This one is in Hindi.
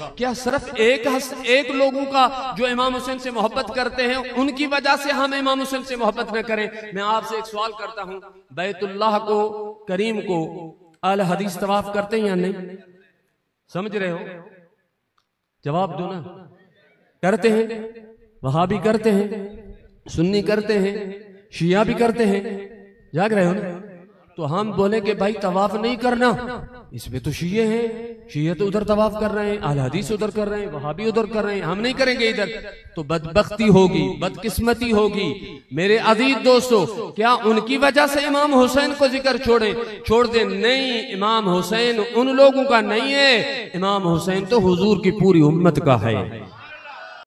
क्या सिर्फ़ एक हस, एक लोगों का जो इमाम हुसैन से मोहब्बत करते हैं उनकी वजह से हम इमाम हुसैन से मोहब्बत न करें? मैं आपसे एक सवाल करता हूँ। बैतुल्लाह को करीम को अल हदीस तवाफ करते हैं या नहीं? समझ रहे हो? जवाब दो ना। करते हैं। वहाँ भी करते हैं। सुन्नी करते हैं। शिया भी करते हैं। जाग रहे हो ना? तो हम बोले कि भाई तवाफ नहीं करना। इसमें तो शीये हैं। शीये तो उधर तवाफ कर रहे हैं अलहदीस उधर कर रहे हैं वहाँ भी उधर कर रहे हैं, हम नहीं करेंगे इधर। तो बदबख्ती होगी, बदकिस्मती होगी। मेरे अज़ीज़ दोस्तों, क्या उनकी वजह से इमाम हुसैन को ज़िक्र छोड़े? छोड़ दे, नहीं, इमाम हुसैन उन लोगों का नहीं है। इमाम हुसैन तो हुजूर की पूरी उम्मत का है।